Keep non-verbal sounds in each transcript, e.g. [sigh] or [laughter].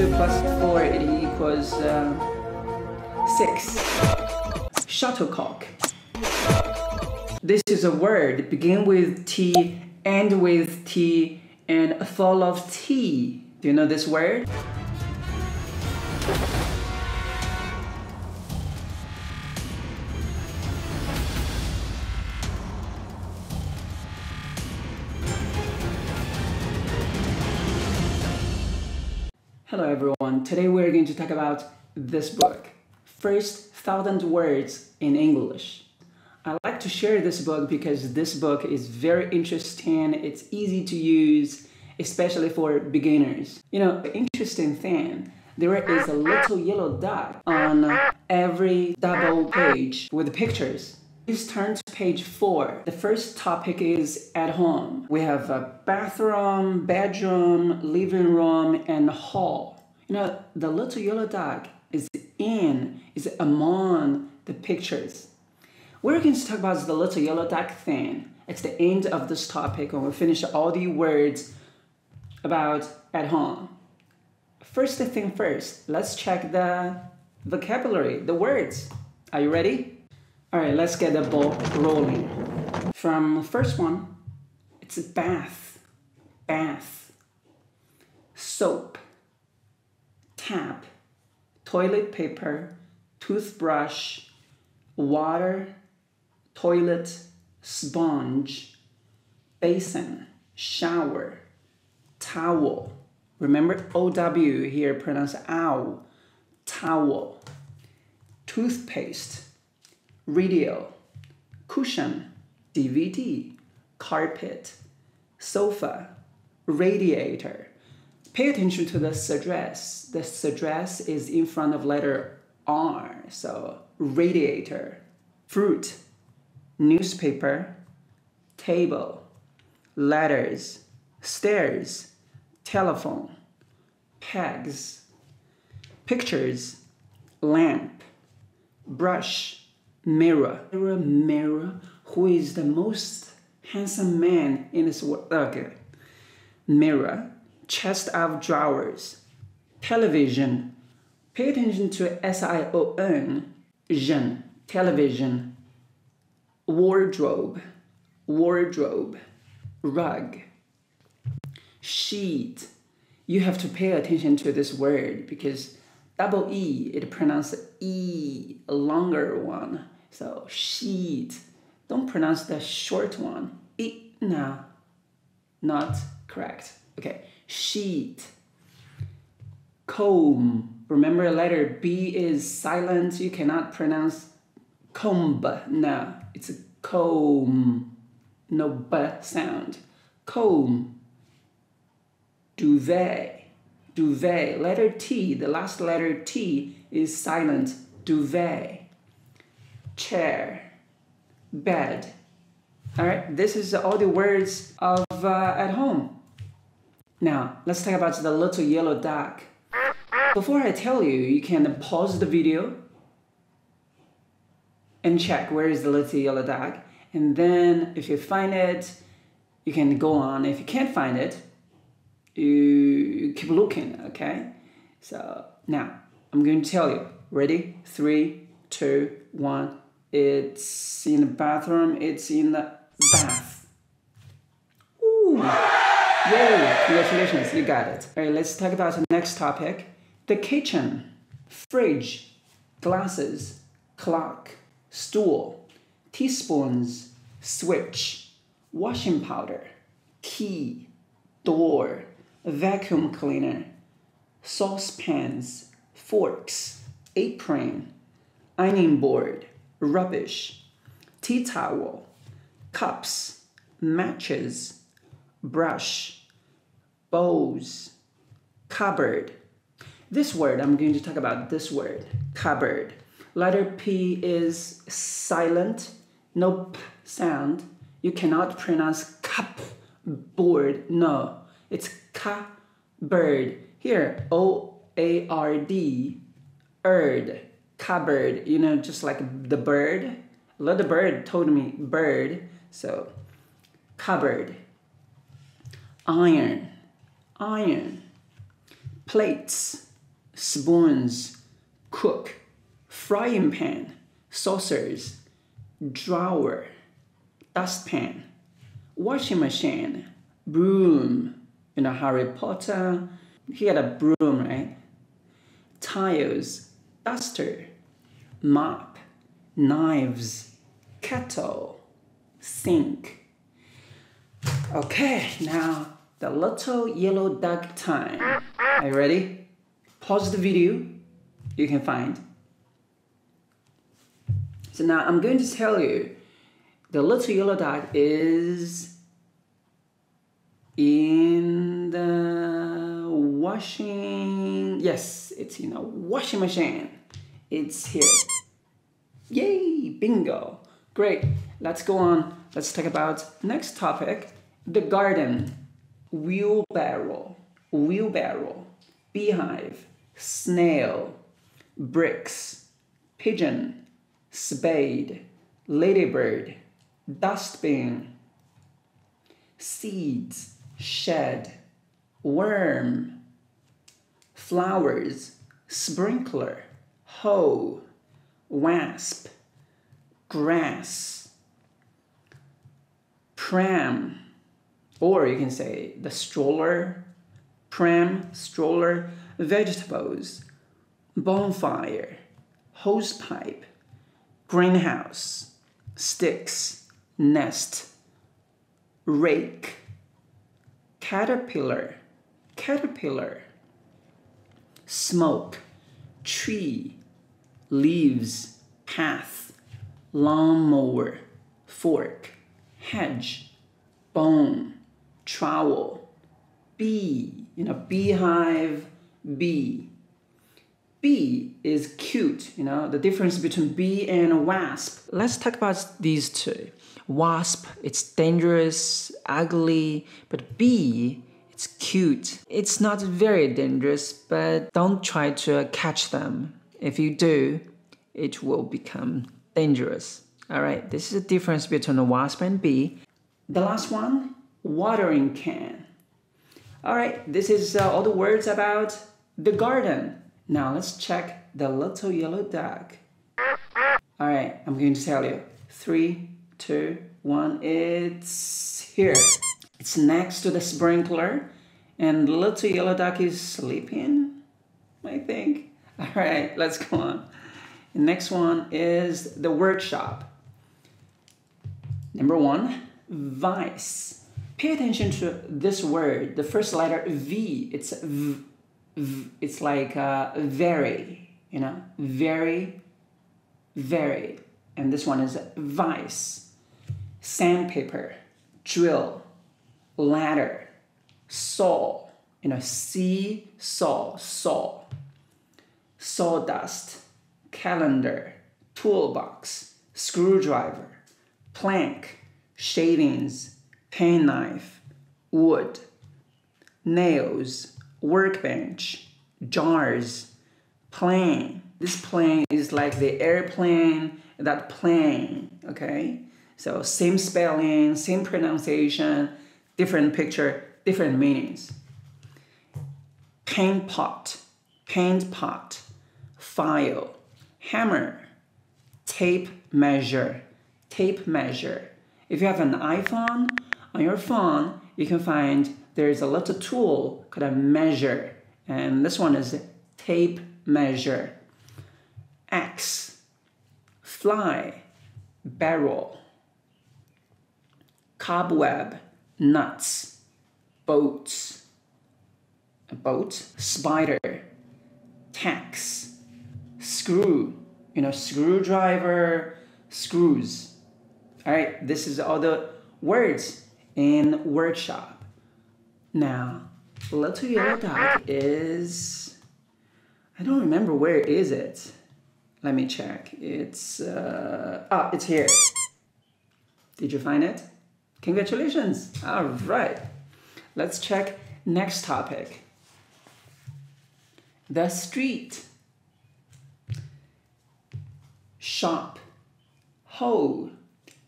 2 plus 4 it equals uh, 6. Shuttlecock. This is a word begin with T, end with T, and full of T. Do you know this word? Today we're going to talk about this book, First Thousand Words in English. I like to share this book because this book is very interesting, it's easy to use, especially for beginners. You know, interesting thing, there is a little yellow dot on every double page with pictures. Please turn to page four. The first topic is at home. We have a bathroom, bedroom, living room, and hall. You know, the little yellow dog is in, is among the pictures. We're going to talk about the little yellow dog thing. It's the end of this topic when we finish all the words about at home. First thing first, let's check the vocabulary, the words. Are you ready? All right, let's get the ball rolling. From first one, it's bath, bath, soap, tap, toilet paper, toothbrush, water, toilet, sponge, basin, shower, towel. Remember OW here pronounced ow, towel, toothpaste radio, cushion, DVD, carpet, sofa, radiator. Pay attention to the address. The address is in front of letter R, so radiator, fruit, newspaper, table, letters, stairs, telephone, pegs, pictures, lamp, brush, mirror. Mirror, mirror, who is the most handsome man in this world? Okay. Mirror, chest of drawers, television. Pay attention to S I O N, Jen, television, wardrobe, wardrobe, rug, sheet. You have to pay attention to this word because double E, it pronounces E, a longer one. So sheet. Don't pronounce the short one. E, no, not correct. Okay, sheet. Comb. Remember letter B is silent. You cannot pronounce comb. No, it's a comb. No b sound. Comb. Duvet duvet. Letter T, the last letter T is silent. Duvet. Chair. Bed. All right, this is all the words of uh, at home. Now, let's talk about the little yellow dog. Before I tell you, you can pause the video and check where is the little yellow dog. And then if you find it, you can go on. If you can't find it, you keep looking, okay? So now I'm going to tell you. Ready? Three, two, one. It's in the bathroom. It's in the bath. Ooh. Yay! Congratulations, you got it. All right, let's talk about the next topic. The kitchen, fridge, glasses, clock, stool, teaspoons, switch, washing powder, key, door, vacuum cleaner, saucepans, forks, apron, ironing board, rubbish, tea towel, cups, matches, brush, bowls, cupboard. This word, I'm going to talk about this word, cupboard. Letter P is silent, no p sound. You cannot pronounce cup board. No, it's bird. Here, O A R D, erd, cupboard. You know, just like the bird. Little bird told me bird. So, cupboard. Iron, iron. Plates, spoons, cook, frying pan, saucers, drawer, dustpan, washing machine, broom. You know, Harry Potter, he had a broom, right? Tiles, duster, mop, knives, kettle, sink. Okay, now the little yellow duck time. Are you ready? Pause the video. You can find. So now I'm going to tell you the little yellow duck is in the washing. Yes, it's in a washing machine. It's here. Yay, bingo. Great. Let's go on. Let's talk about next topic, the garden. Wheelbarrow, wheelbarrow, beehive, snail, bricks, pigeon, spade, ladybird, dustbin, seeds, shed, worm, flowers, sprinkler, hoe, wasp, grass, pram, or you can say the stroller, pram, stroller, vegetables, bonfire, hosepipe, greenhouse, sticks, nest, rake, caterpillar, caterpillar, smoke, tree, leaves, path, lawnmower, fork, hedge, bone, trowel, bee, you know, beehive, bee. Bee is cute, you know, the difference between bee and wasp. Let's talk about these two. Wasp, it's dangerous, ugly, but bee, it's cute. It's not very dangerous, but don't try to catch them. If you do, it will become dangerous. All right, this is the difference between a wasp and bee. The last one, watering can. All right, this is uh, all the words about the garden. Now let's check the little yellow duck. All right, I'm going to tell you. Three, two, one, it's here. It's next to the sprinkler, and the little yellow duck is sleeping, I think. [laughs] All right, let's go on. The next one is the workshop. Number one, vice. Pay attention to this word, the first letter V. It's v, v, it's like uh, very, you know, very, very. And this one is vice. Sandpaper, drill, ladder, saw, you know, see, saw, saw. Sawdust, calendar, toolbox, screwdriver, plank, shavings, penknife, wood, nails, workbench, jars, plane. This plane is like the airplane, that plane, okay? So same spelling, same pronunciation, different picture, different meanings. Paint pot, paint pot, file, hammer, tape measure, tape measure. If you have an iPhone, on your phone, you can find there's a little tool called a measure, and this one is tape measure. Axe, fly, barrel, cobweb, nuts, boats, a boat, spider, tax, screw, you know, screwdriver, screws. All right, this is all the words in workshop. Now, little yellow duck is, I don't remember where is it. Let me check. It's, uh, ah, it's here. Did you find it? Congratulations. All right. Let's check next topic. The street. Shop. Hole.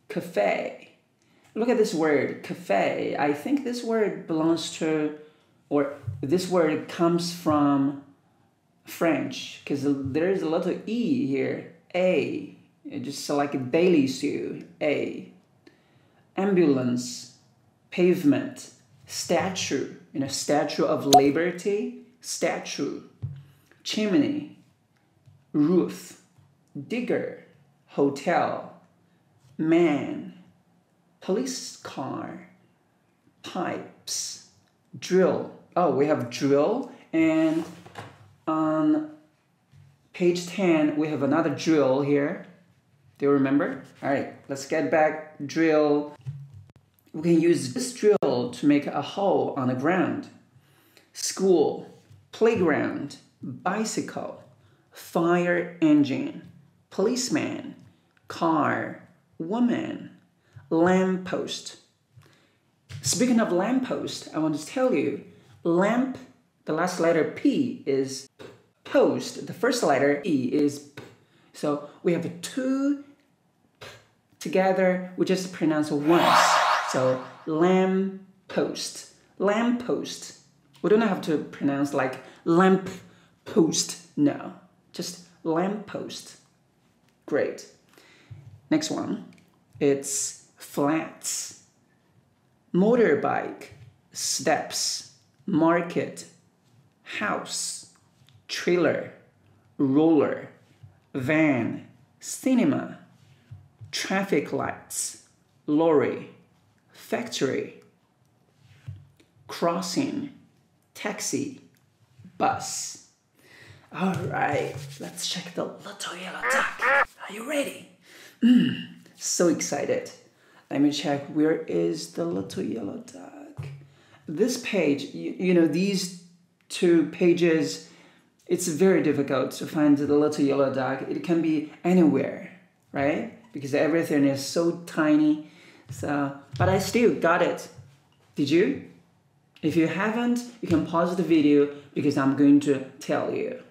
Cafe. Look at this word, cafe. I think this word belongs to, or this word comes from French because there is a little E here. A. Just like a daily stew. A. Ambulance. Pavement. Statue. You know, Statue of Liberty. Statue. Chimney. Roof. Digger. Hotel. Man. Police car. Pipes. Drill. Oh, we have drill and um, on page 10, we have another drill here. Do you remember? All right, let's get back. Drill. We can use this drill to make a hole on the ground. School, playground, bicycle, fire engine, policeman, car, woman, lamppost. Speaking of lamppost, I want to tell you, lamp the last letter P is post. The first letter E is P. So we have two P together. We just pronounce once. So lamp post. Lamp post. We don't have to pronounce like lamp post. No, just lamp post. Great. Next one. It's flats. Motorbike. Steps. Market house, trailer, roller, van, cinema, traffic lights, lorry, factory, crossing, taxi, bus. All right, let's check the little yellow duck. Are you ready? Mm, so excited. Let me check where is the little yellow duck. This page, you, you know, these two pages, it's very difficult to find the little yellow duck. It can be anywhere, right? Because everything is so tiny. So, but I still got it. Did you? If you haven't, you can pause the video because I'm going to tell you.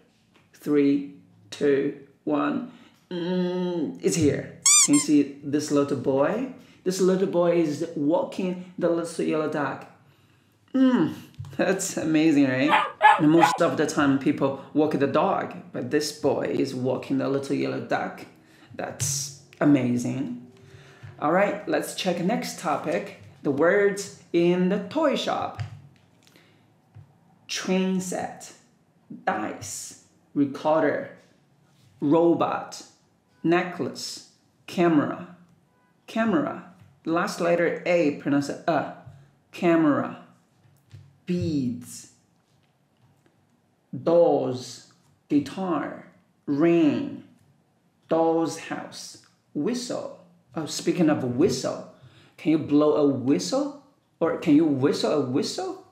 Three, two, one. Mm, it's here. Can you see this little boy? This little boy is walking the little yellow dog. Mm, that's amazing, right? Most of the time, people walk the dog, but this boy is walking the little yellow duck. That's amazing. All right, let's check next topic the words in the toy shop train set, dice, recorder, robot, necklace, camera, camera. Last letter A pronounced a, uh, camera beads, dolls, guitar, rain, doll's house, whistle. Oh, speaking of whistle, can you blow a whistle? Or can you whistle a whistle?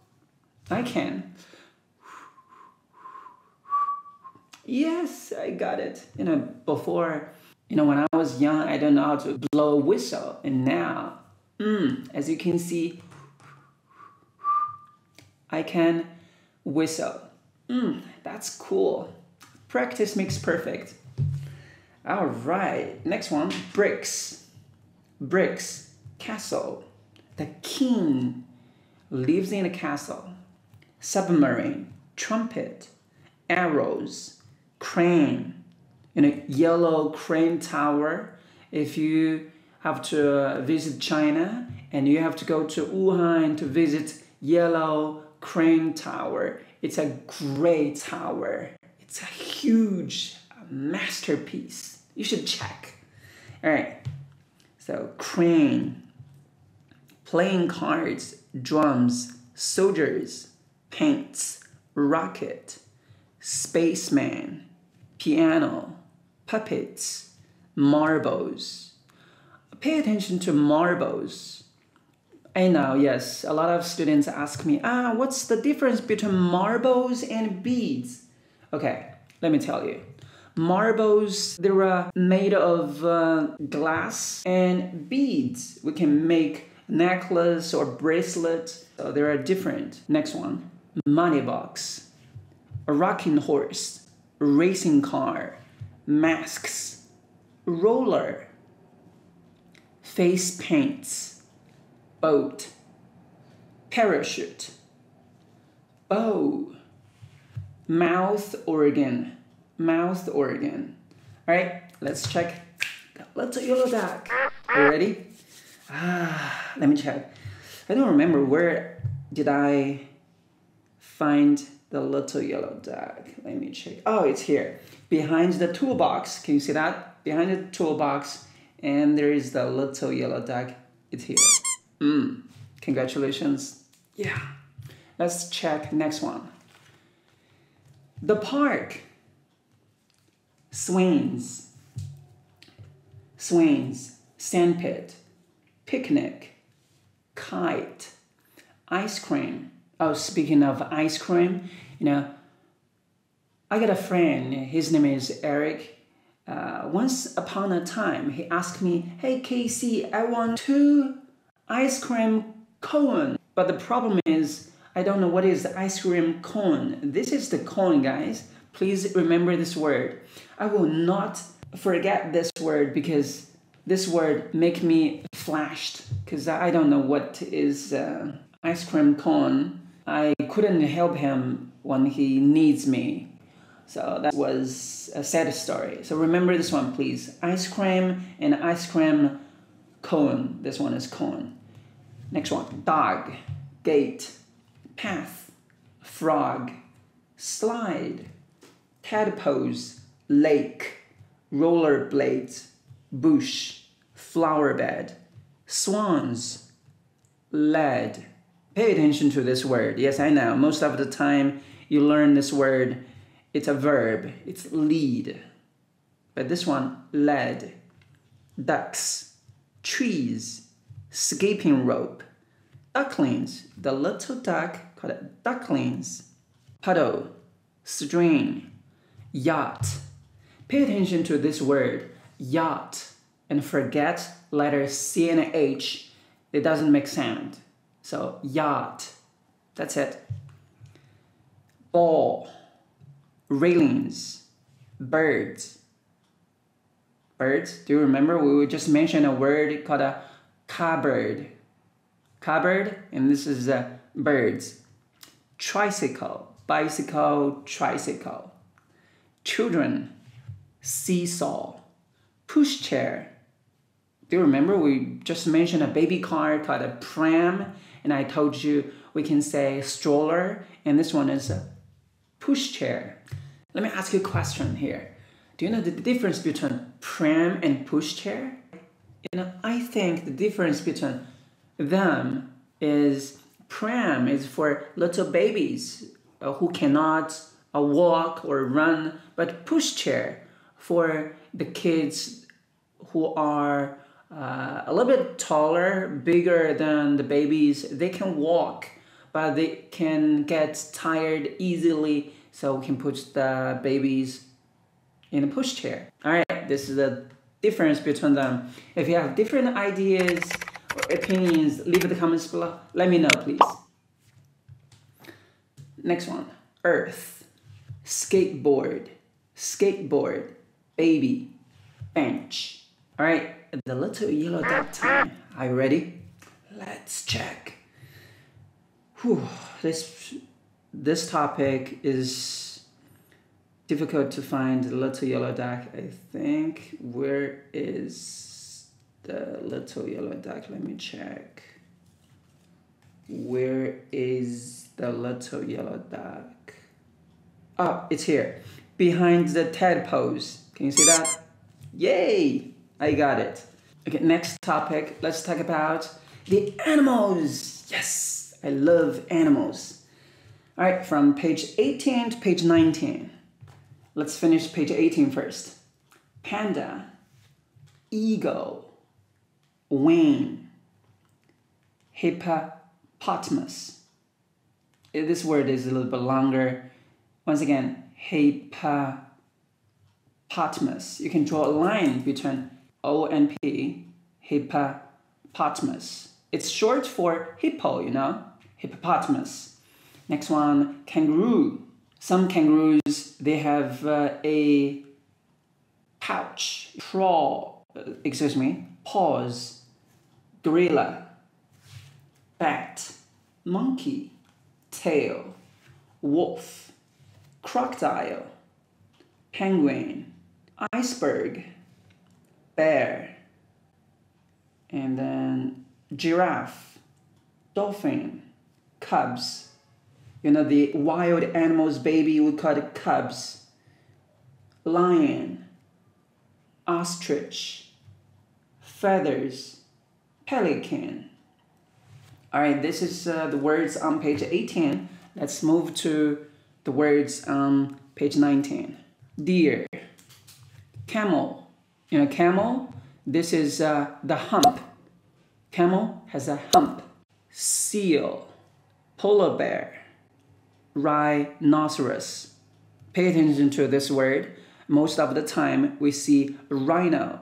I can. Yes, I got it. You know, before, you know, when I was young, I don't know how to blow a whistle. And now, mm, as you can see, I can whistle. Mm, that's cool. Practice makes perfect. All right, next one bricks. Bricks, castle. The king lives in a castle. Submarine, trumpet, arrows, crane. In a yellow crane tower. If you have to uh, visit China and you have to go to Wuhan to visit yellow crane tower. It's a great tower. It's a huge masterpiece. You should check. All right. So, crane, playing cards, drums, soldiers, paints, rocket, spaceman, piano, puppets, marbles. Pay attention to marbles I know, yes. A lot of students ask me, ah, what's the difference between marbles and beads? Okay, let me tell you. Marbles, they are made of uh, glass and beads. We can make necklace or bracelet. So they are different. Next one, money box, a rocking horse, racing car, masks, roller, face paints boat, parachute, bow, mouth organ. Mouth organ. All right, let's check. Little yellow duck. You ready? Ah, let me check. I don't remember where did I find the little yellow duck. Let me check. Oh, it's here. Behind the toolbox. Can you see that? Behind the toolbox. And there is the little yellow duck. It's here. Mm. Congratulations. Yeah. Let's check next one. The park. Swings. Swings. Sandpit. Picnic. Kite. Ice cream. Oh, speaking of ice cream, you know, I got a friend, his name is Eric. Uh, once upon a time, he asked me, Hey Casey, I want two ice cream cone. But the problem is, I don't know what is the ice cream cone. This is the cone, guys. Please remember this word. I will not forget this word because this word make me flashed because I don't know what is uh, ice cream cone. I couldn't help him when he needs me. So that was a sad story. So remember this one, please. Ice cream and ice cream cone. This one is cone. Next one, dog, gate, path, frog, slide, tadpoles, lake, rollerblades, bush, flower bed, swans, lead. Pay attention to this word. Yes, I know. Most of the time you learn this word, it's a verb, it's lead. But this one, lead, ducks, trees, skipping rope, ducklings, the little duck called ducklings, puddle, string, yacht. Pay attention to this word, yacht, and forget letters C and H. It doesn't make sound. So, yacht. That's it. Ball, railings, birds. Birds, do you remember? We just mentioned a word called a cupboard. Cupboard, and this is uh, birds. Tricycle, bicycle, tricycle. Children, seesaw. Pushchair. Do you remember we just mentioned a baby car called a pram, and I told you we can say stroller, and this one is a pushchair. Let me ask you a question here. Do you know the difference between pram and pushchair? You know, I think the difference between them is pram is for little babies uh, who cannot uh, walk or run, but pushchair for the kids who are uh, a little bit taller, bigger than the babies. They can walk, but they can get tired easily, so we can put the babies in a pushchair. All right, this is the difference between them. If you have different ideas or opinions, leave the comments below. Let me know, please. Next one, earth, skateboard, skateboard, baby, bench. All right, the little yellow duck time. Are you ready? Let's check. Whew, this, this topic is difficult to find the little yellow duck. I think where is the little yellow duck? Let me check. Where is the little yellow duck? Oh, it's here. Behind the tadpoles. Can you see that? Yay! I got it. Okay, next topic. Let's talk about the animals. Yes, I love animals. All right, from page 18 to page 19. Let's finish page 18 first. Panda, eagle, wing, hippopotamus. Eh, this word is a little bit longer. Once again, hippopotamus. You can draw a line between O and P, hippopotamus. It's short for hippo, you know, hippopotamus. Next one, kangaroo. Some kangaroos, they have uh, a pouch, crawl, uh, excuse me, paws, gorilla, bat, monkey, tail, wolf, crocodile, penguin, iceberg, bear, and then giraffe, dolphin, cubs. You know, the wild animals baby, we call it cubs. Lion, ostrich, feathers, pelican. All right, this is uh, the words on page 18. Let's move to the words on page 19. Deer, camel. You know, camel, this is uh, the hump. Camel has a hump. Seal, polar bear, rhinoceros. Pay attention to this word. Most of the time we see rhino,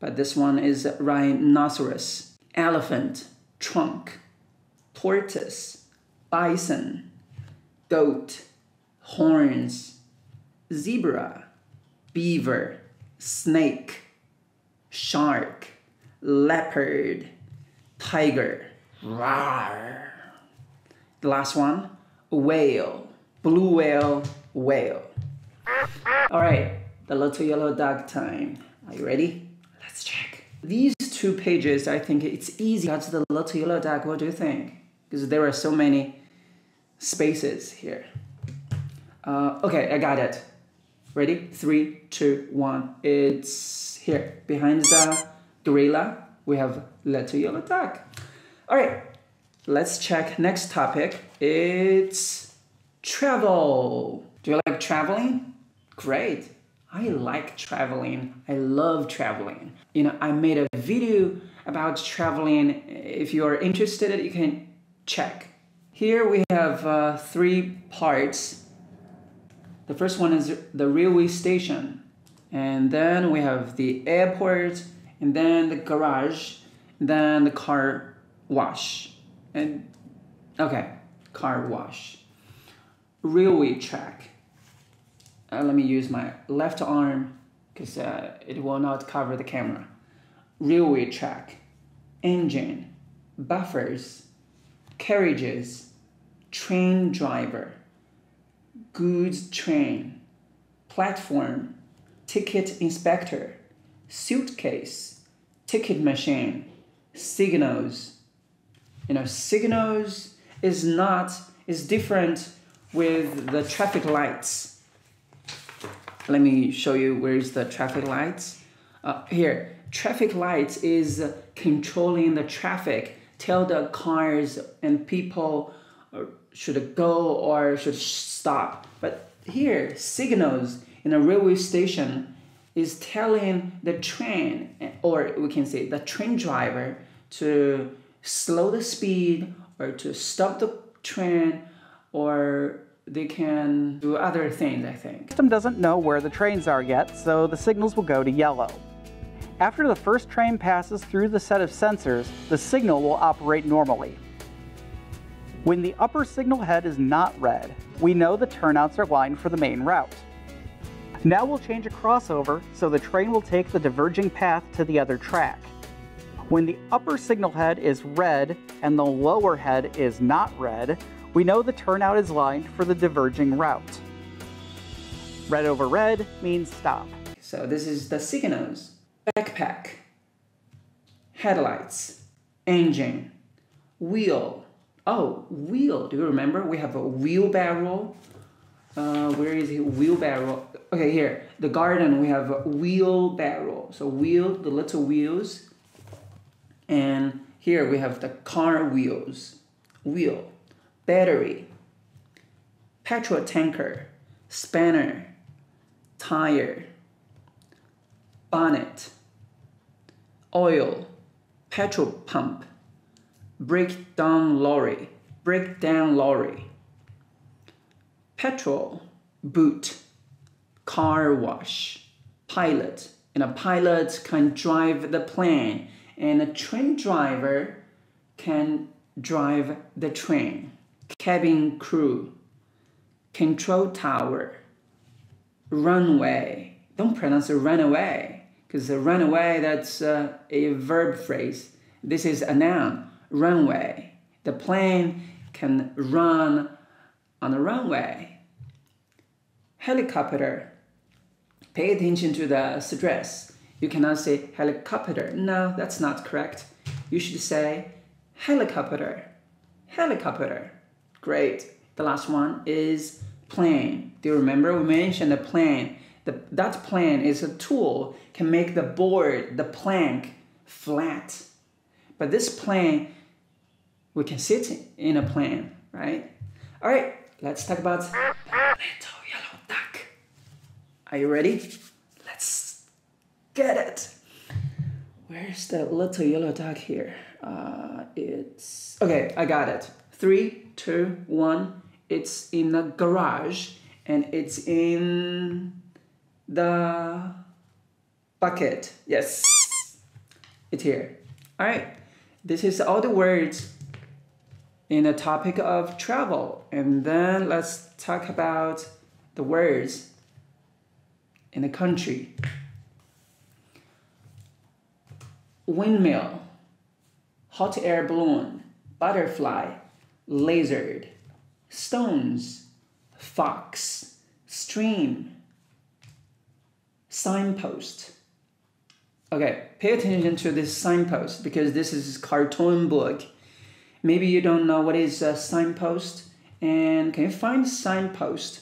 but this one is rhinoceros. Elephant, trunk, tortoise, bison, goat, horns, zebra, beaver, snake, shark, leopard, tiger. Rawr. The last one, whale, blue whale, whale. All right, the little yellow dog time. Are you ready? Let's check. These two pages, I think it's easy. That's the little yellow dog. What do you think? Because there are so many spaces here. Uh, okay, I got it. Ready? Three, two, one. It's here. Behind the gorilla, we have little yellow dog. All right, let's check next topic. It's travel. Do you like traveling? Great. I like traveling. I love traveling. You know, I made a video about traveling. If you are interested, you can check. Here we have uh, three parts. The first one is the railway station, and then we have the airport, and then the garage, then the car wash, and okay, car wash. Railway track. Uh, let me use my left arm because uh, it will not cover the camera. Railway track, engine, buffers, carriages, train driver, goods train, platform, ticket inspector, suitcase, ticket machine, signals. You know, signals is not is different with the traffic lights. Let me show you where is the traffic lights. Uh, here, traffic lights is controlling the traffic, tell the cars and people should go or should stop. But here, signals in a railway station is telling the train, or we can say the train driver, to slow the speed or to stop the train or they can do other things, I think. The system doesn't know where the trains are yet, so the signals will go to yellow. After the first train passes through the set of sensors, the signal will operate normally. When the upper signal head is not red, we know the turnouts are lined for the main route. Now we'll change a crossover so the train will take the diverging path to the other track. When the upper signal head is red and the lower head is not red, we know the turnout is lined for the diverging route. Red over red means stop. So this is the signals. Backpack, headlights, engine, wheel. Oh, wheel. Do you remember? We have a wheelbarrow. Uh, where is it? Wheelbarrow. Okay, here. The garden, we have a wheelbarrow. So wheel, the little wheels. And here we have the car wheels. Wheel. Battery. Petrol tanker. Spanner. Tire. Bonnet. Oil. Petrol pump. Breakdown lorry. Breakdown lorry. Petrol. Boot. Car wash. Pilot. And a pilot can drive the plane. And a train driver can drive the train. Cabin crew. Control tower. Runway. Don't pronounce it runaway because the runaway that's uh, a verb phrase. This is a noun. Runway. The plane can run on the runway. helicopter. Pay attention to the stress. You cannot say helicopter. No, that's not correct. You should say helicopter. Helicopter. Great. The last one is plane. Do you remember we mentioned the plane? The, that plane is a tool can make the board, the plank flat. But this plane, we can sit in a plane, right? All right, let's talk about little yellow duck. Are you ready? Let's get it. Where's the little yellow duck here? Uh, it's okay. I got it. Three, two, one. It's in the garage, and it's in the bucket. Yes, it's here. All right. This is all the words in the topic of travel, and then let's talk about the words in the country. Windmill, hot air balloon, butterfly, lizard, stones, fox, stream, signpost. Okay, pay attention to this signpost because this is cartoon book. Maybe you don't know what is a signpost, and can you find signpost?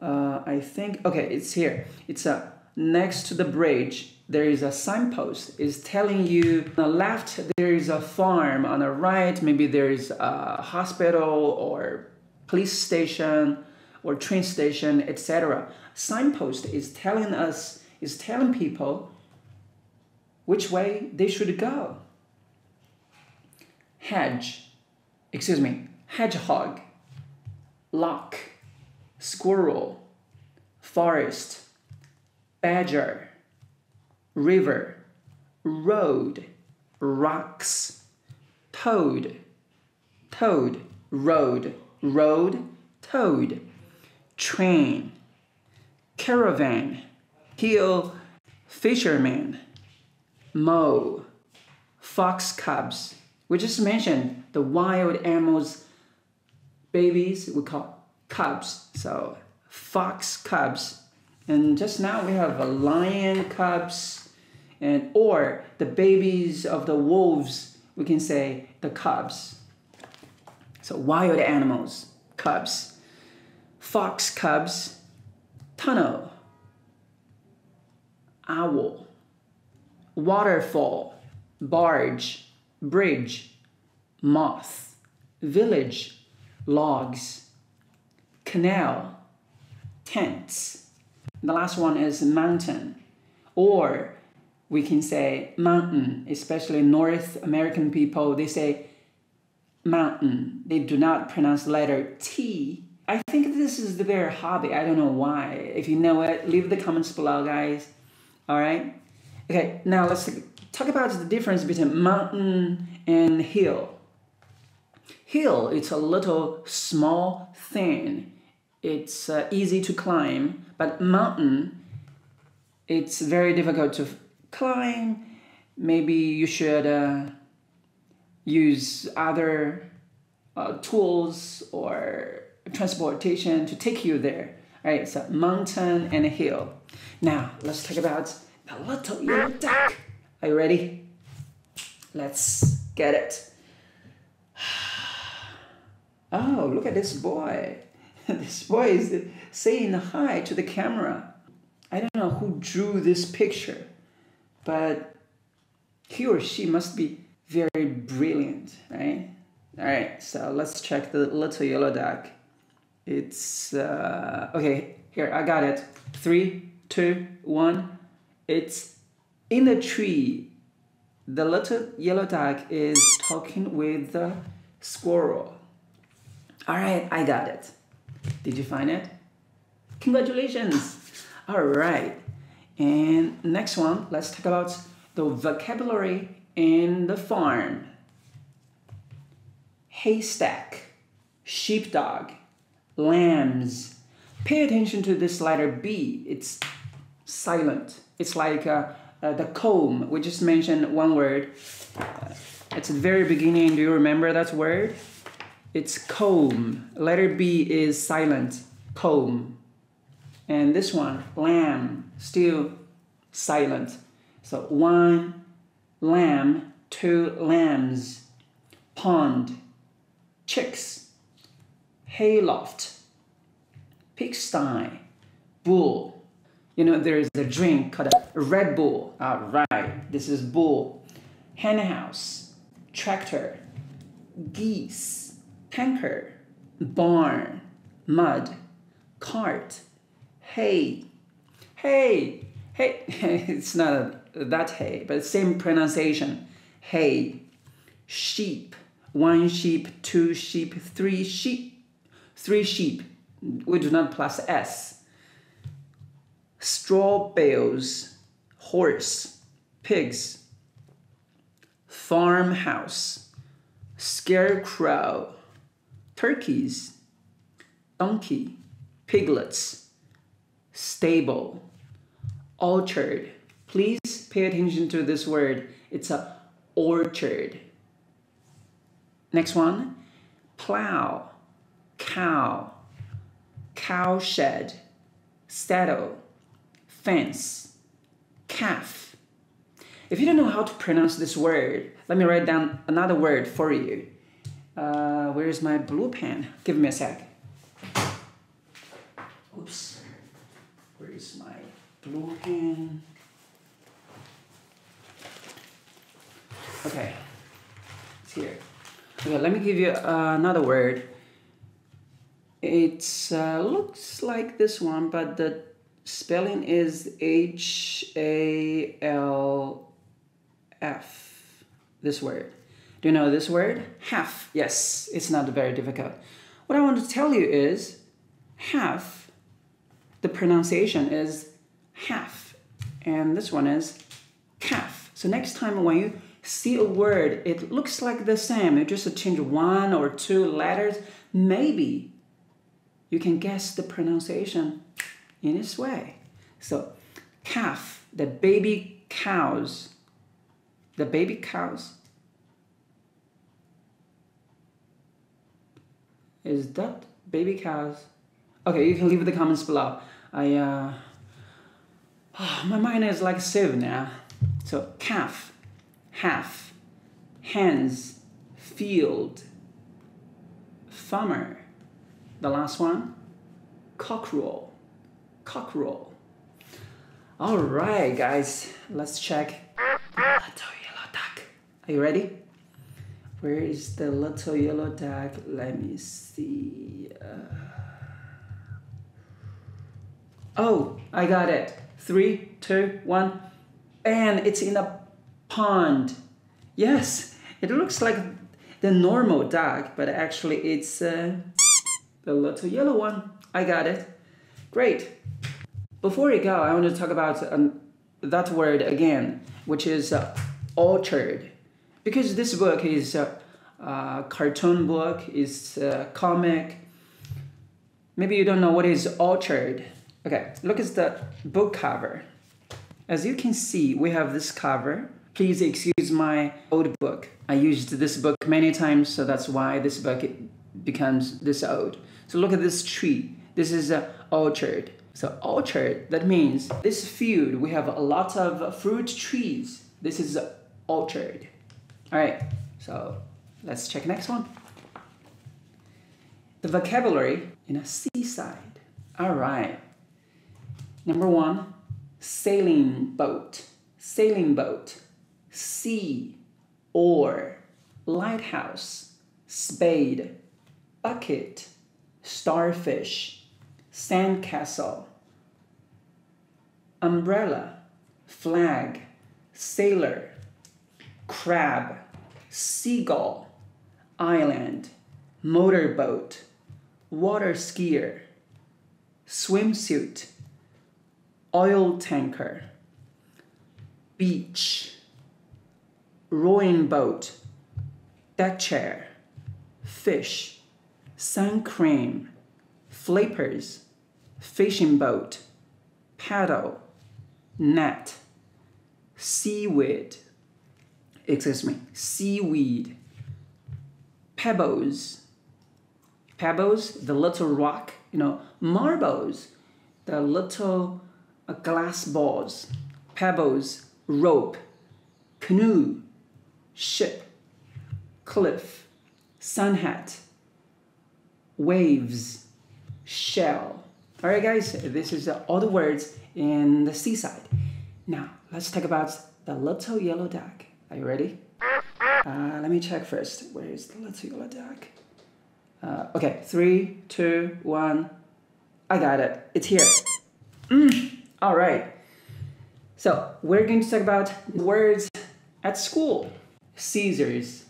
Uh, I think okay, it's here. It's a next to the bridge. There is a signpost. It's telling you on the left there is a farm. On the right, maybe there is a hospital or police station or train station, etc. Signpost is telling us is telling people which way they should go. Hedge, excuse me, hedgehog, lock, squirrel, forest, badger, river, road, rocks, toad, toad, road, road, toad, train, caravan, hill, fisherman, moe, fox cubs. We just mentioned the wild animals, babies, we call cubs. So fox cubs. And just now we have a lion cubs and or the babies of the wolves, we can say the cubs. So wild animals, cubs. Fox cubs, tunnel, owl, waterfall, barge, bridge, moth, village, logs, canal, tents. The last one is mountain, or we can say mountain, especially North American people, they say mountain. They do not pronounce letter T. I think this is their hobby. I don't know why. If you know it, leave the comments below, guys. All right. Okay, now let's talk about the difference between mountain and hill. Hill, it's a little small thing. It's uh, easy to climb, but mountain, it's very difficult to climb. Maybe you should uh, use other uh, tools or transportation to take you there. All right, so mountain and a hill. Now let's talk about the little yellow duck. Are you ready? Let's get it. [sighs] Oh, look at this boy. [laughs] this boy is saying hi to the camera. I don't know who drew this picture, but he or she must be very brilliant, right? All right, so let's check the little yellow duck. It's, uh, okay, here, I got it. Three, two, one. It's in the tree. The little yellow duck is talking with the squirrel. All right, I got it. Did you find it? Congratulations. All right. And next one, let's talk about the vocabulary in the farm. Haystack, sheepdog, lambs. Pay attention to this letter B. It's silent. It's like uh, uh, the comb. We just mentioned one word. Uh, at the very beginning, do you remember that word? It's comb. Letter B is silent. Comb. And this one, lamb, still silent. So one lamb, two lambs, pond, chicks, hayloft, pigsty, bull. You know, there is a drink called a Red Bull. All right, this is bull. Hen house, tractor, geese, tanker, barn, mud, cart, hay. Hay, hey, [laughs] it's not a, that hay, but same pronunciation. Hay, sheep, one sheep, two sheep, three sheep, three sheep. We do not plus s. Straw bales, horse, pigs, farmhouse, scarecrow, turkeys, donkey, piglets, stable, orchard. Please pay attention to this word. It's a orchard. Next one, plow, cow, cowshed, saddle, fence, calf. If you don't know how to pronounce this word, let me write down another word for you. Uh, where is my blue pen? Give me a sec. Oops. Where is my blue pen? Okay, it's here. Okay, let me give you uh, another word. It uh, looks like this one, but the spelling is H A L F. This word. Do you know this word? Half. Yes, it's not very difficult. What I want to tell you is half, the pronunciation is half, and this one is calf. So next time when you see a word, it looks like the same, you just change one or two letters, maybe you can guess the pronunciation in this way. So calf, the baby cows, the baby cows. Is that baby cows? Okay, you can leave it the comments below. I uh, oh, my mind is like a sieve now. So calf, half, hands, field, farmer. The last one, cockerel, cockerel. All right, guys, let's check. Little yellow duck. Are you ready? Where is the little yellow duck? Let me see. Uh... Oh, I got it. Three, two, one. And it's in a pond. Yes, it looks like the normal duck, but actually it's uh, the little yellow one. I got it. Great. Before we go, I want to talk about um, that word again, which is uh, orchard. Because this book is a, a cartoon book, is a comic. Maybe you don't know what is orchard. Okay, look at the book cover. As you can see, we have this cover. Please excuse my old book. I used this book many times, so that's why this book becomes this old. So look at this tree. This is an orchard. So orchard, that means this field, we have a lot of fruit trees. This is orchard. All right, so let's check next one. The vocabulary in a seaside. All right. Number one, sailing boat, sailing boat, sea, oar, lighthouse, spade, bucket, starfish, sandcastle, umbrella, flag, sailor, crab, seagull, island, motorboat, water skier, swimsuit, oil tanker, beach, rowing boat, deck chair, fish, sun cream, flippers, fishing boat, paddle, net, seaweed, excuse me, seaweed, pebbles, pebbles, the little rock, you know, marbles, the little uh, glass balls, pebbles, rope, canoe, ship, cliff, sun hat, waves, shell. All right, guys, this is all the words in the seaside. Now, let's talk about the little yellow duck. Are you ready? Uh, let me check first. Where is the little yellow duck? Uh, okay, three, two, one. I got it. It's here. Mm. All right. So we're going to talk about words at school. Scissors,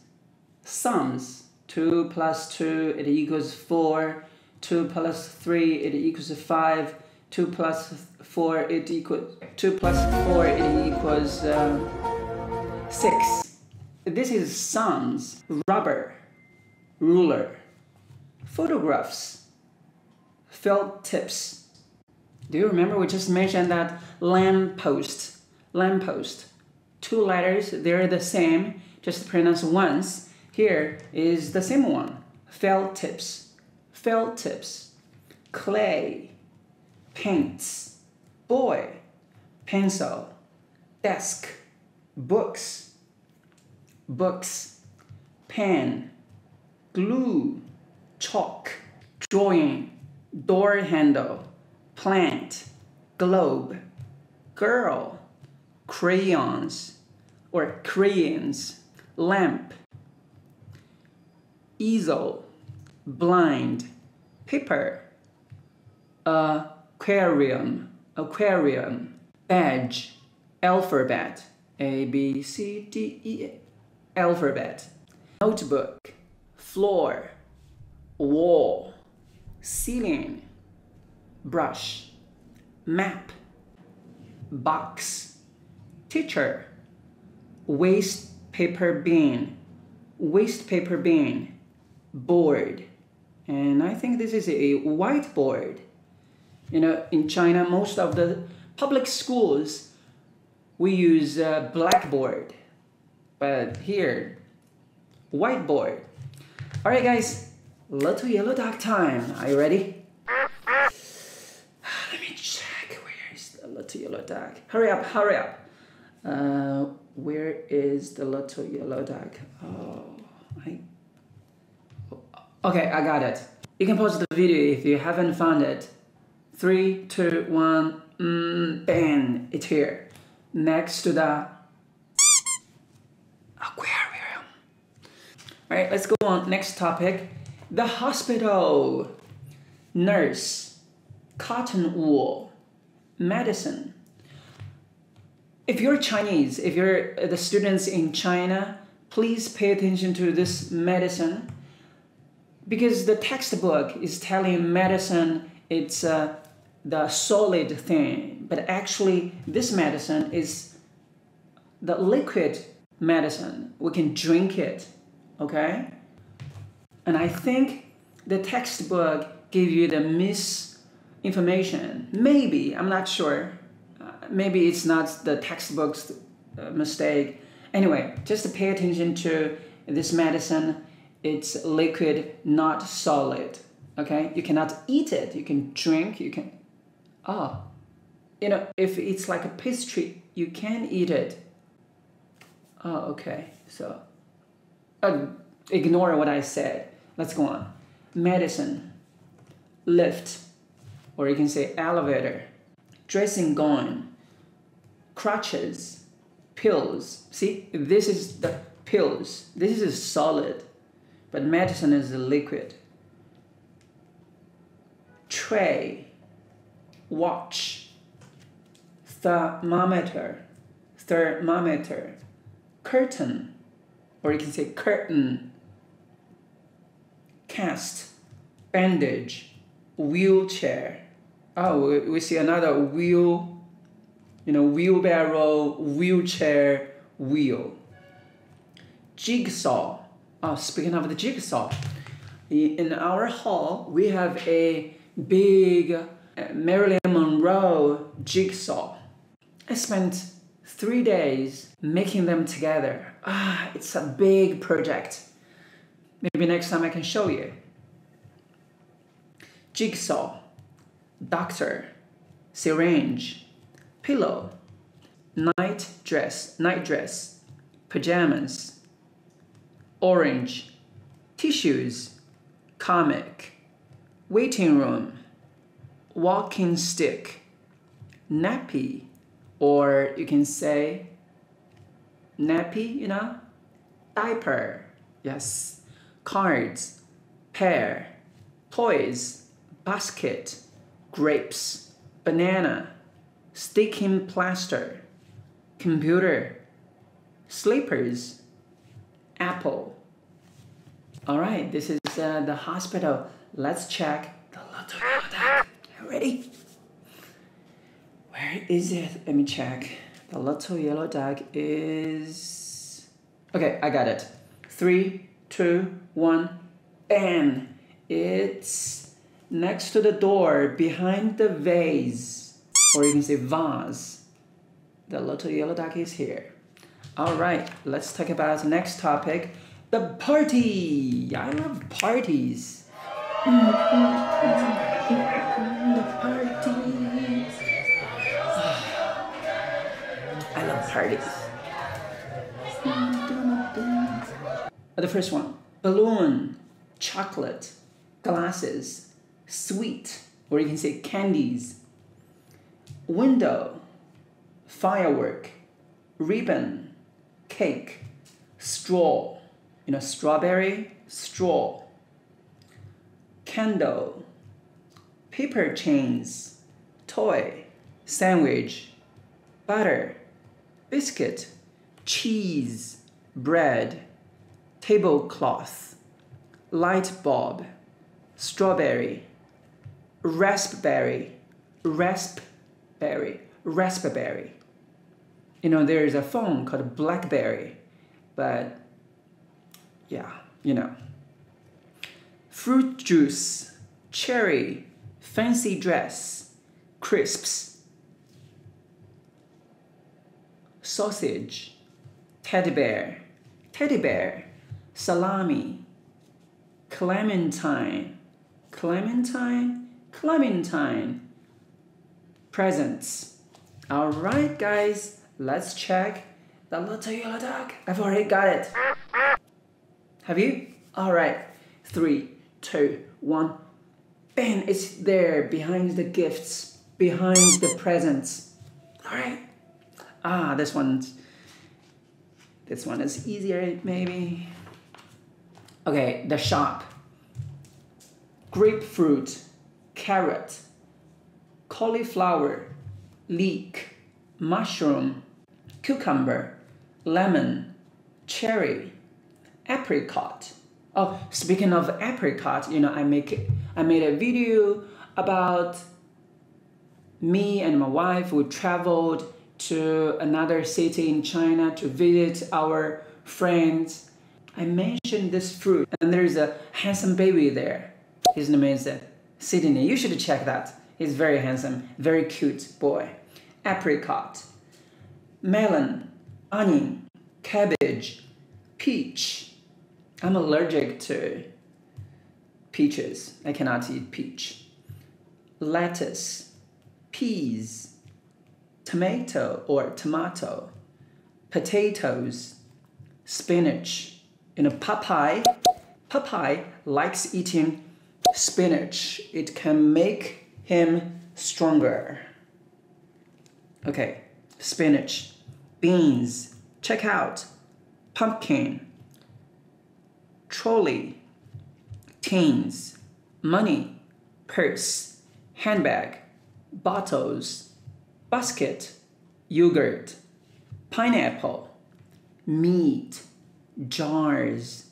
sums. Two plus two, it equals four. Two plus three, it equals five. Two plus four, it equals two plus four, it equals uh, six. This is sums. Rubber, ruler, photographs, felt tips. Do you remember we just mentioned that lamppost, lamppost, two letters, they're the same, just pronounce once. Here is the same one, felt tips, felt tips, clay, paints, boy, pencil, desk, books, books, pen, glue, chalk, drawing, door handle, plant, globe, girl, crayons or crayons, lamp, easel, blind, paper, aquarium, aquarium, badge, alphabet, A, B, C, D, E, alphabet, notebook, floor, wall, ceiling, brush, map, box, teacher, waste paper bin, waste paper bin, board. And I think this is a whiteboard. You know, in China, most of the public schools, we use uh, blackboard. But here, whiteboard. All right, guys, little yellow duck time. Are you ready? [sighs] Let me check. Where is the little yellow duck? Hurry up, hurry up. Uh, where is the little yellow duck? Oh, I. Okay, I got it. You can pause the video if you haven't found it. Three, two, one, mm, bang! It's here, next to the aquarium. All right, let's go on. Next topic: the hospital, nurse, cotton wool, medicine. If you're Chinese, if you're the students in China, please pay attention to this medicine because the textbook is telling medicine it's uh, the solid thing, but actually this medicine is the liquid medicine. We can drink it, okay? And I think the textbook gave you the misinformation. Maybe, I'm not sure. Uh, maybe it's not the textbook's uh, mistake. Anyway, just pay attention to this medicine. It's liquid, not solid. Okay? You cannot eat it. You can drink, you can. Ah. You know, if it's like a pastry, you can eat it. Oh, okay. So, uh, ignore what I said. Let's go on. Medicine, lift, or you can say elevator, dressing gown, crutches, pills. See, this is the pills. This is solid, but medicine is a liquid. Tray, watch, thermometer, thermometer, curtain, or you can say curtain cast, bandage, wheelchair. Oh, we, see another wheel, you know, wheelbarrow, wheelchair, wheel. Jigsaw. Oh, speaking of the jigsaw, in our hall we have a big uh, Marilyn Monroe jigsaw. I spent three days making them together. Ah, it's a big project. Maybe next time I can show you. Jigsaw, doctor, syringe, pillow, night dress, night dress, pajamas, orange, tissues, comic, waiting room, walking stick, nappy, or you can say nappy, you know, diaper, yes, cards, pear, toys, basket, grapes, banana, sticking plaster, computer, slippers, apple. All right, this is uh, the hospital. Let's check the yellow duck. Ready? Where is it? Let me check. The little yellow duck is. Okay, I got it. Three, two, one, and it's next to the door behind the vase, or you can say vase. The little yellow duck is here. All right, let's talk about the next topic the party. I love parties. The parties. I love parties. The first one balloon, chocolate, glasses, sweet, or you can say candies, window, firework, ribbon, cake, straw, you know, strawberry, straw, candle, paper chains, toy, sandwich, butter, biscuit, cheese, bread, tablecloth, light bulb, strawberry, raspberry, raspberry, raspberry. You know, there is a phone called Blackberry, but yeah, you know. Fruit juice, cherry, fancy dress, crisps, sausage, teddy bear, teddy bear, salami, clementine, clementine, clementine, presents. All right, guys, let's check the little yellow duck. I've already got it. Have you? All right. Three, two, one. Bang! It's there behind the gifts, behind the presents. All right. Ah, this one's. This one is easier, maybe. Okay, the shop. Grapefruit, carrot, cauliflower, leek, mushroom, cucumber, lemon, cherry, apricot. Oh, speaking of apricot, you know, I make I made a video about me and my wife. We traveled to another city in China to visit our friends. I mentioned this fruit, and there's a handsome baby there. His name is uh, Sydney. You should check that. He's very handsome, very cute boy. Apricot, melon, onion, cabbage, peach, I'm allergic to peaches. I cannot eat peach. Lettuce, peas, tomato or tomato, potatoes, spinach. You know, Popeye, Popeye likes eating spinach. It can make him stronger. Okay, spinach, beans, check out, pumpkin, trolley, teens, money, purse, handbag, bottles, basket, yogurt, pineapple, meat, jars,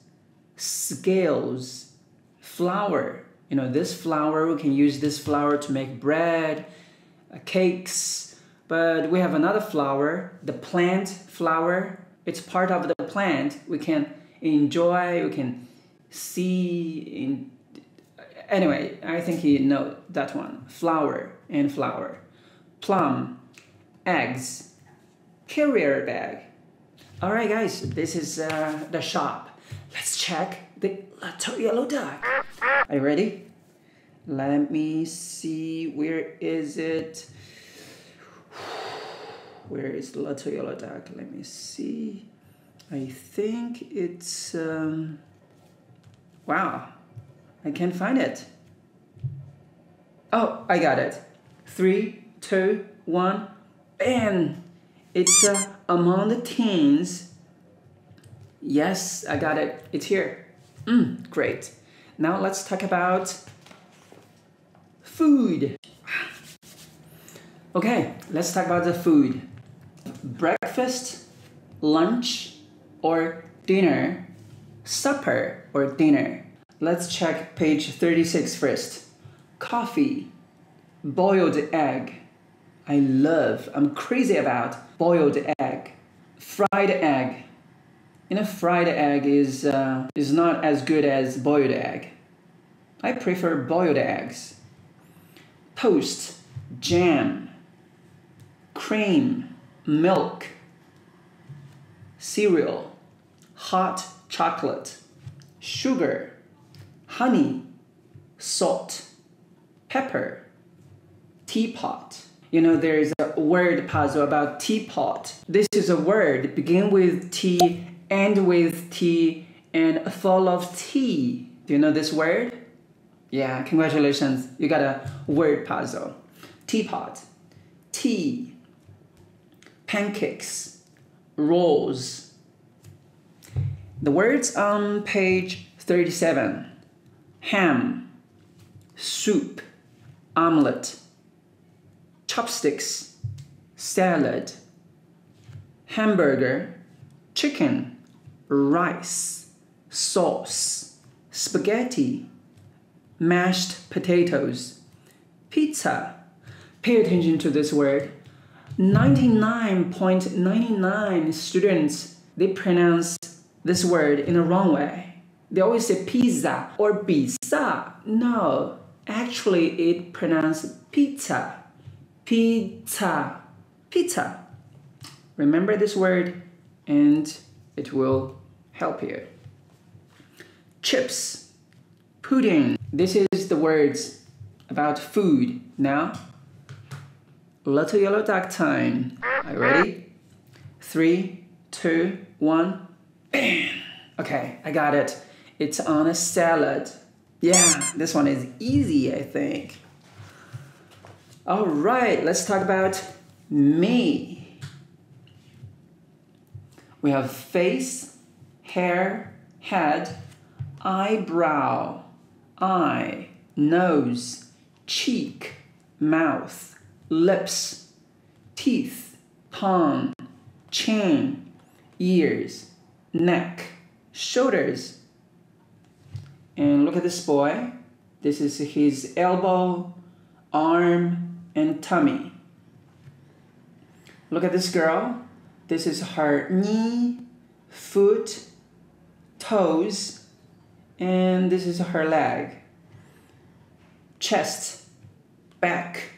scales, flour. You know, this flour, we can use this flour to make bread, uh, cakes, but we have another flour, the plant flour. It's part of the plant. We can enjoy, we can see in anyway, I think he know that one. Flour and flour. Plum, eggs, carrier bag. All right, guys, this is uh, the shop. Let's check the little yellow duck. Are you ready? Let me see, where is it? Where is the little yellow duck? Let me see. I think it's. Um, wow, I can't find it. Oh, I got it. Three, two, one, and it's uh, among the teens. Yes, I got it. It's here. Mm, great. Now let's talk about food. Okay, let's talk about the food. Breakfast, lunch, or dinner, supper or dinner. Let's check page 36 first. Coffee, boiled egg. I love, I'm crazy about boiled egg. Fried egg. You know, fried egg is, uh, is not as good as boiled egg. I prefer boiled eggs. Toast, jam, cream, milk, cereal, hot chocolate, sugar, honey, salt, pepper, teapot. You know, there is a word puzzle about teapot. This is a word begin with T, end with T, and a full of tea. Do you know this word? Yeah, congratulations. You got a word puzzle. Teapot, tea, pancakes, rolls. The words on page 37 ham, soup, omelette, chopsticks, salad, hamburger, chicken, rice, sauce, spaghetti, mashed potatoes, pizza. Pay attention to this word. 99.99 students they pronounce this word in the wrong way. They always say pizza or pizza. No, actually it pronounced pizza. Pizza. Pizza. Remember this word and it will help you. Chips. Pudding. This is the words about food. Now, little yellow duck time. Are you ready? Three, two, one, Okay, I got it. It's on a salad. Yeah, this one is easy, I think. All right, let's talk about me. We have face, hair, head, eyebrow, eye, nose, cheek, mouth, lips, teeth, tongue, chin, ears, neck, shoulders. And look at this boy. This is his elbow, arm, and tummy. Look at this girl. This is her knee, foot, toes, and this is her leg. Chest, back,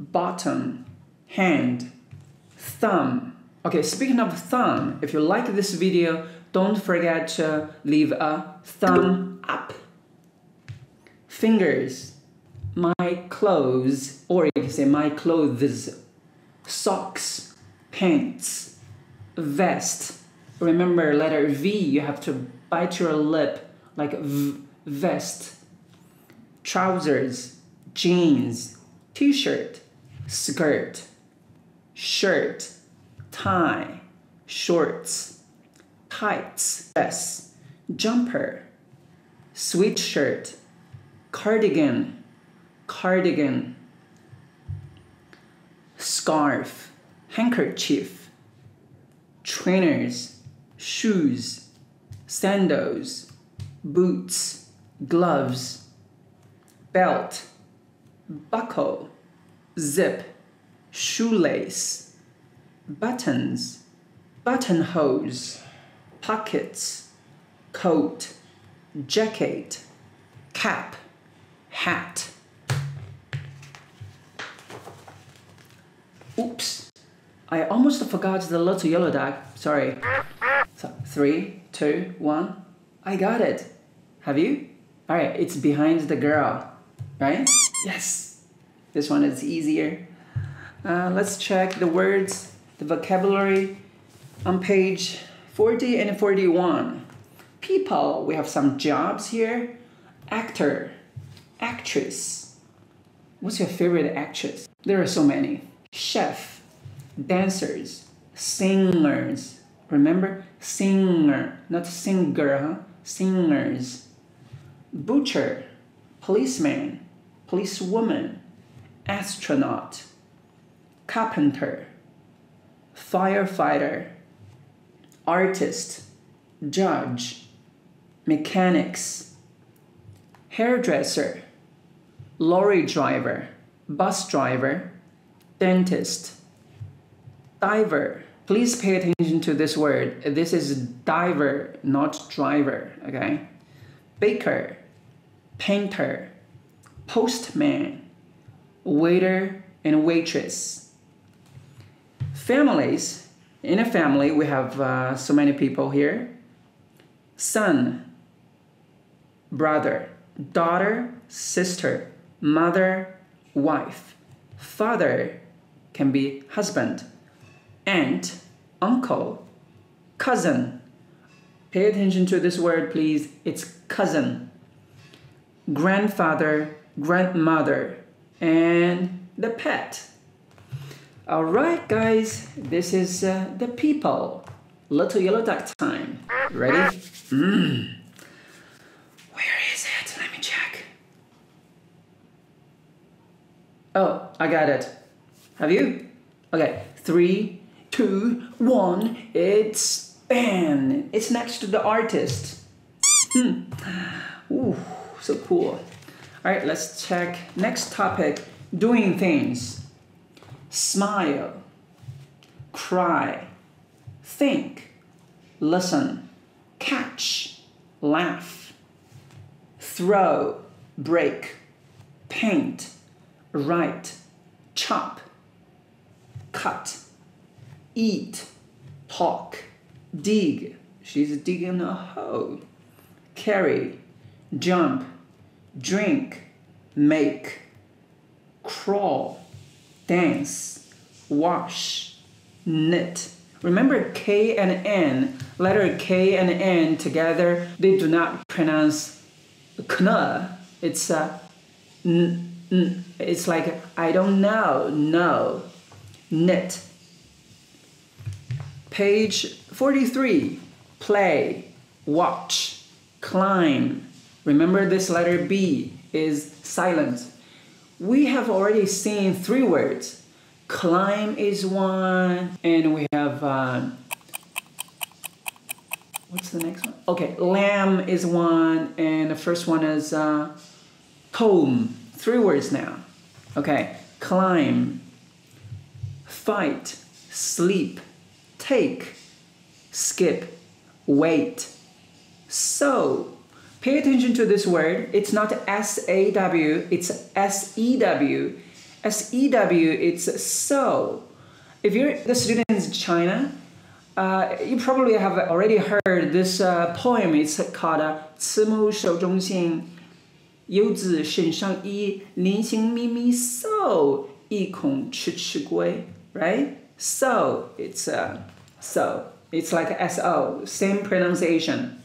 bottom, hand, thumb. Okay, speaking of thumb, if you like this video, don't forget to leave a thumb up. Fingers, my clothes, or you can say my clothes, socks, pants, vest. Remember letter V, you have to bite your lip like v, vest. Trousers, jeans, t-shirt, skirt, shirt, tie, shorts, tights, dress, jumper, sweatshirt, cardigan, cardigan, scarf, handkerchief, trainers, shoes, sandals, boots, gloves, belt, buckle, zip, shoelace, buttons, buttonholes, pockets, coat, jacket, cap, hat. Oops, I almost forgot the little yellow dog. Sorry. So, three, two, one. I got it. Have you? All right, it's behind the girl, right? Yes. This one is easier. Uh, let's check the words the vocabulary on page 40 and 41. People, we have some jobs here. Actor, actress. What's your favorite actress? There are so many. Chef, dancers, singers. Remember? Singer, not singer, huh? Singers. Butcher, policeman, policewoman, astronaut, carpenter, firefighter, artist, judge, mechanics, hairdresser, lorry driver, bus driver, dentist, diver. Please pay attention to this word. This is diver, not driver, okay? Baker, painter, postman, waiter, and waitress. Families. In a family, we have uh, so many people here son, brother, daughter, sister, mother, wife. Father can be husband, aunt, uncle, cousin. Pay attention to this word, please. It's cousin. Grandfather, grandmother, and the pet. All right, guys, this is uh, the people. Little yellow duck time. Ready? Mm. Where is it? Let me check. Oh, I got it. Have you? Okay, three, two, one. It's Ben. It's next to the artist. Hmm. Ooh, so cool. All right, let's check next topic. Doing things. Smile. Cry. Think. Listen. Catch. Laugh. Throw. Break. Paint. Write. Chop. Cut. Eat. Talk. Dig. She's digging a hole. Carry. Jump. Drink. Make. Crawl. Dance. Wash. Knit. Remember K and N, letter K and N together, they do not pronounce kn. It's a n, n, it's like I don't know, no. Knit. Page 43. Play, watch, climb. Remember this letter B is silent. We have already seen three words. Climb is one, and we have uh, what's the next one? Okay, lamb is one, and the first one is uh, comb. Three words now. Okay, climb, fight, sleep, take, skip, wait. So, pay attention to this word. It's not S A W, it's S E W. S E W, it's so. If you're the students in China, uh, you probably have already heard this uh, poem. It's called uh, "慈母手中线，游子身上衣。临行密密搜，意恐迟迟归." Right? So it's uh, so it's like S O, same pronunciation.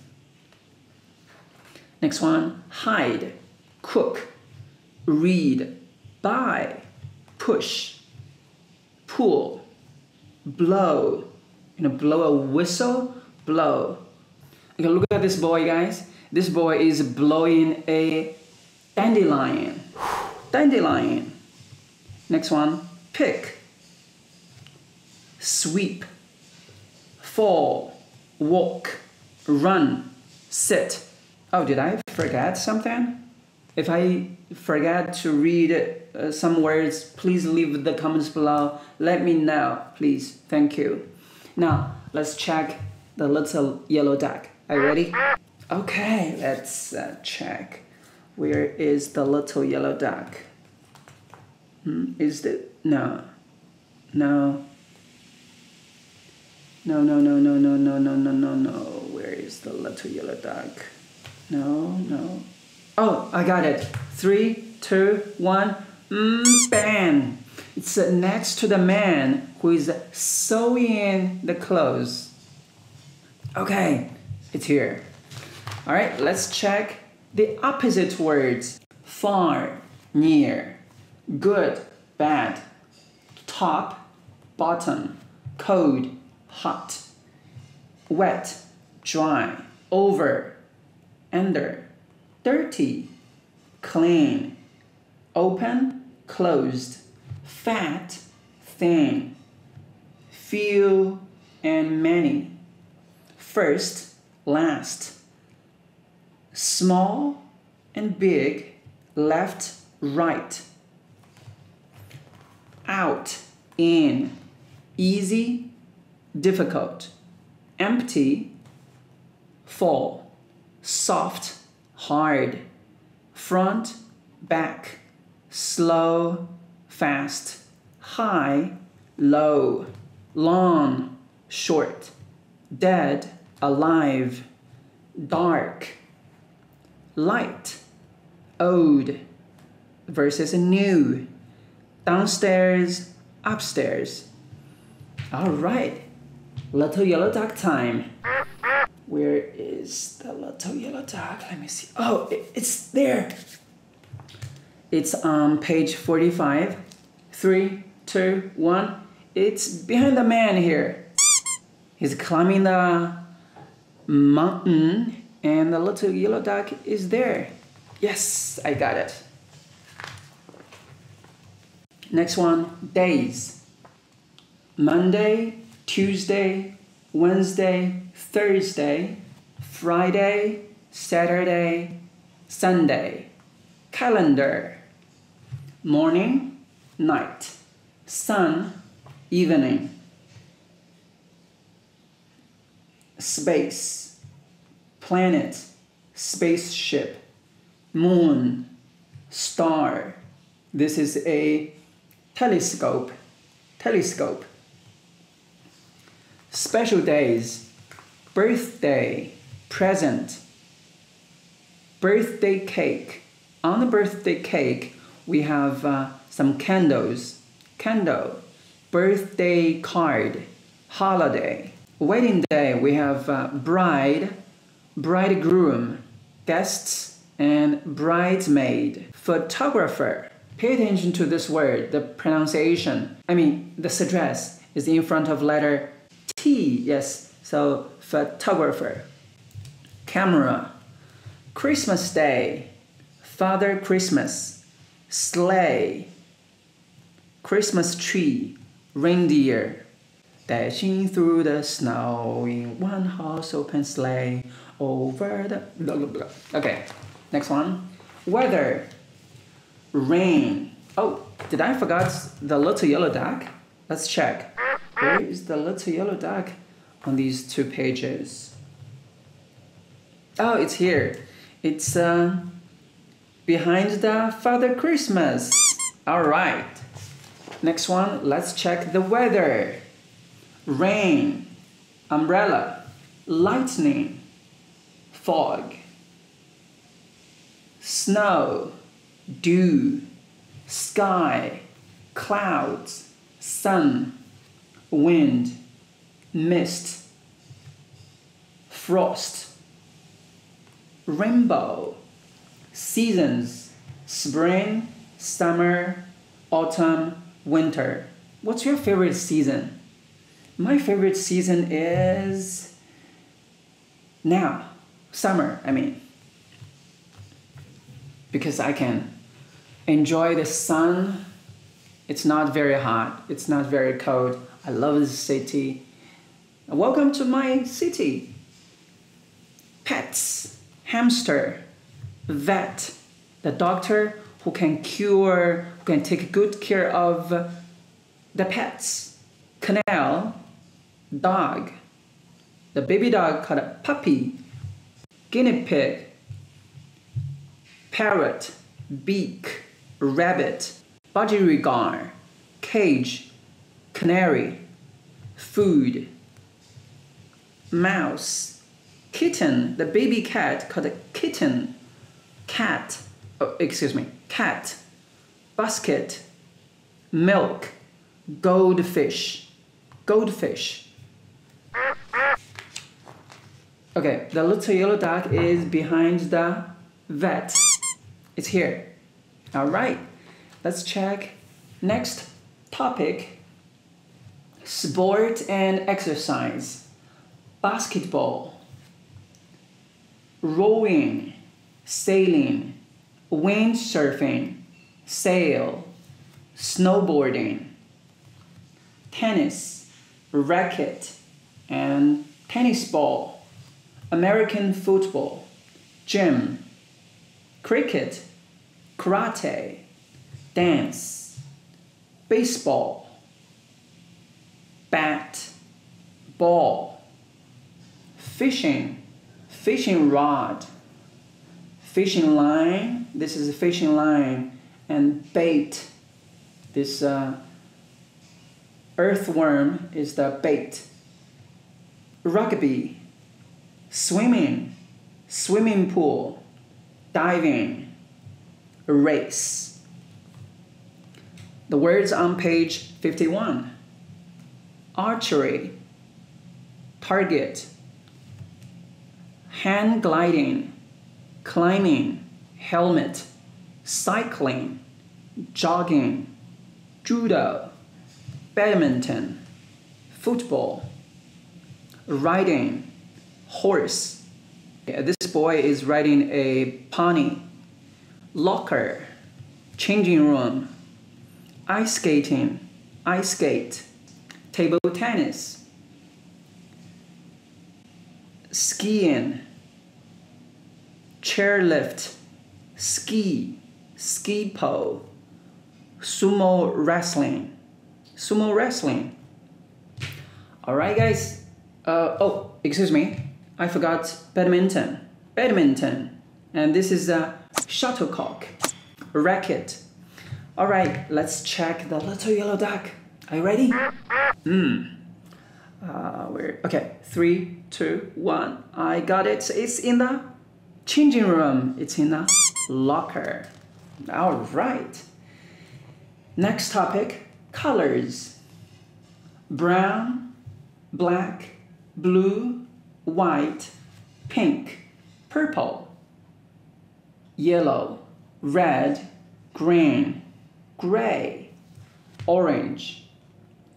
Next one, hide, cook, read, buy, push, pull, blow. You know, blow a whistle, blow. Okay, look at this boy, guys. This boy is blowing a dandelion. Dandelion. Next one, pick, sweep, fall, walk, run, sit. Oh, did I forget something? If I forget to read uh, some words, please leave the comments below. Let me know, please. Thank you. Now, let's check the little yellow duck. Are you ready? Okay, let's uh, check. Where is the little yellow duck? Hmm, is it? No. No. No, no, no, no, no, no, no, no, no, no. Where is the little yellow duck? No, no. Oh, I got it. Three, two, one. Mm, bang. It's next to the man who is sewing the clothes. Okay, it's here. All right, let's check the opposite words far, near, good, bad, top, bottom, cold, hot, wet, dry, over, under, dirty, clean, open, closed, fat, thin, few, and many, first, last, small and big, left, right, out, in, easy, difficult, empty, full, soft, hard, front, back, slow, fast, high, low, long, short, dead, alive, dark, light, old versus new, downstairs, upstairs. All right, little yellow duck time. Where is the little yellow duck? Let me see. Oh, it's there. It's on page 45. Three, two, one. It's behind the man here. He's climbing the mountain and the little yellow duck is there. Yes, I got it. Next one, days. Monday, Tuesday, Wednesday, Thursday, Friday, Saturday, Sunday. Calendar. Morning, night. Sun, evening. Space. Planet, spaceship. Moon, star. This is a telescope. Telescope. Special days, birthday, present, birthday cake. On the birthday cake, we have uh, some candles, candle, birthday card, holiday. Wedding day, we have uh, bride, bridegroom, guests, and bridesmaid. Photographer. Pay attention to this word, the pronunciation. I mean, the stress is in front of letter T, yes, so photographer. Camera. Christmas Day. Father Christmas. Sleigh. Christmas tree. Reindeer. Dashing through the snow in one horse open sleigh over the blah blah blah. Okay, next one. Weather. Rain. Oh, did I forget the little yellow duck? Let's check. Where is the little yellow duck on these two pages? Oh, it's here. It's uh, behind the Father Christmas. All right. Next one, let's check the weather. Rain, umbrella, lightning, fog, snow, dew, sky, clouds, sun, wind, mist, frost, rainbow, seasons, spring, summer, autumn, winter. What's your favorite season? My favorite season is now, summer, I mean. Because I can enjoy the sun. It's not very hot, it's not very cold. I love this city. Welcome to my city. Pets, hamster, vet, the doctor who can cure, who can take good care of the pets. Canal, dog, the baby dog called a puppy, guinea pig, parrot, beak, rabbit, budgerigar, cage, canary, food, mouse, kitten, the baby cat called a kitten, cat, oh, excuse me, cat, basket, milk, goldfish, goldfish. Okay, the little yellow duck is behind the vet. It's here. All right, let's check next topic. Sport and exercise. Basketball. Rowing, sailing, windsurfing, sail, snowboarding, tennis, racket, and tennis ball, American football, gym, cricket, karate, dance, baseball, bat, ball, fishing, fishing rod, fishing line, this is a fishing line, and bait, this uh, earthworm is the bait. Rugby, swimming, swimming pool, diving, race. The words on page 51 archery, target, hang gliding, climbing, helmet, cycling, jogging, judo, badminton, football, riding, horse. This boy is riding a pony, locker, changing room, ice skating, ice skate, table tennis, skiing, chairlift, ski, ski pole, sumo wrestling, sumo wrestling. All right, guys. Uh, oh, excuse me. I forgot badminton. Badminton. And this is a shuttlecock, racket. All right, let's check the little yellow duck. Are you ready? Hmm. Uh, where? Okay, three, two, one. I got it. It's in the changing room. It's in the locker. All right. Next topic, colors. Brown, black, blue, white, pink, purple, yellow, red, green, gray, orange,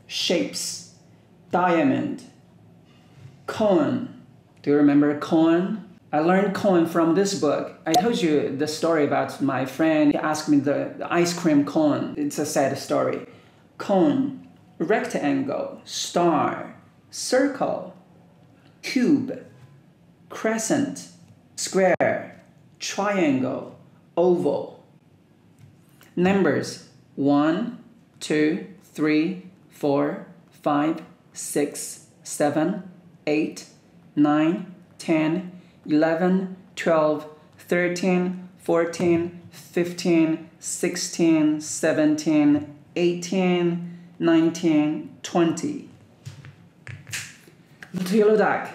shapes, diamond, cone. Do you remember cone? I learned cone from this book. I told you the story about my friend He asked me the, the ice cream cone. It's a sad story. Cone, rectangle, star, circle, cube, crescent, square, triangle, oval. Numbers 1, 2, 3, 4, 5, 6, 7, 8, 9, 10, 11, 12, 13, 14, 15, 16, 17, 18, 19, 20. Little yellow duck.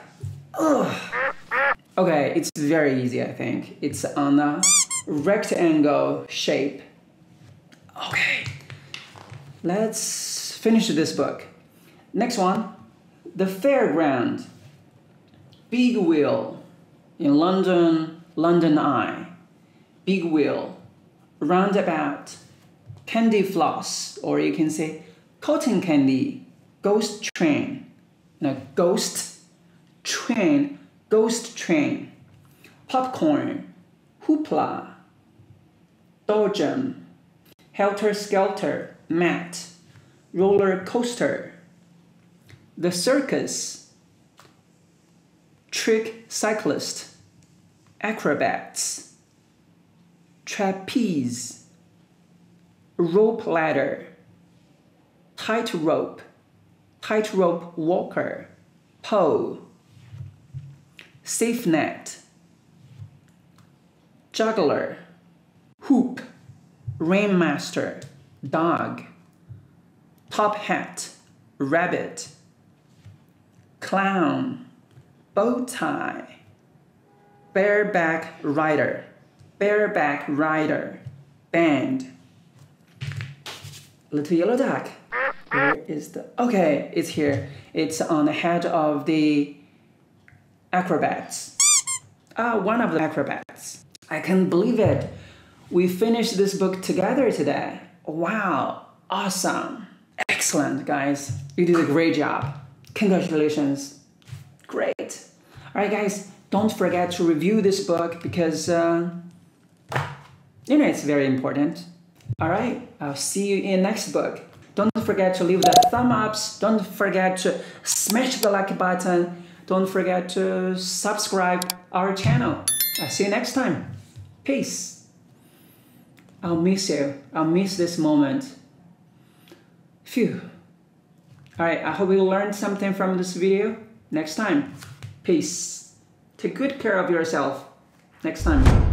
Okay, it's very easy, I think. It's on a rectangle shape. Okay, let's finish this book. Next one, The Fairground. Big wheel in London, London Eye. Big wheel, roundabout, candy floss, or you can say cotton candy, ghost train, no, ghost train, ghost train, popcorn, hoopla, dodgem, helter skelter, mat, roller coaster, the circus, trick cyclist, acrobats, trapeze, rope ladder, tightrope, tightrope walker, pole, safe net, juggler, hoop, ringmaster, dog, top hat, rabbit, clown, bow tie, bareback rider, bareback rider, band. Little yellow duck. Where is the. Okay, it's here. It's on the head of the acrobats. Ah, one of the acrobats. I can't believe it. We finished this book together today. Wow, awesome. Excellent, guys. You did a great job. Congratulations. Great. All right, guys, don't forget to review this book because, uh, you know, it's very important. All right, I'll see you in next book. Don't forget to leave the thumb ups. Don't forget to smash the like button. Don't forget to subscribe our channel. I'll see you next time. Peace. I'll miss you. I'll miss this moment. Phew. All right, I hope you learned something from this video. Next time, peace. Take good care of yourself. Next time.